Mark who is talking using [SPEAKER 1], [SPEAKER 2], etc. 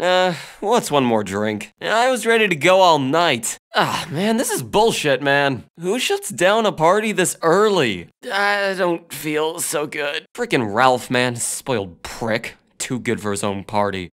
[SPEAKER 1] Uh, what's one more drink? I was ready to go all night. Ah, man, this is bullshit, man. Who shuts down a party this early? I don't feel so good. Freaking Ralph, man, spoiled prick. Too good for his own party.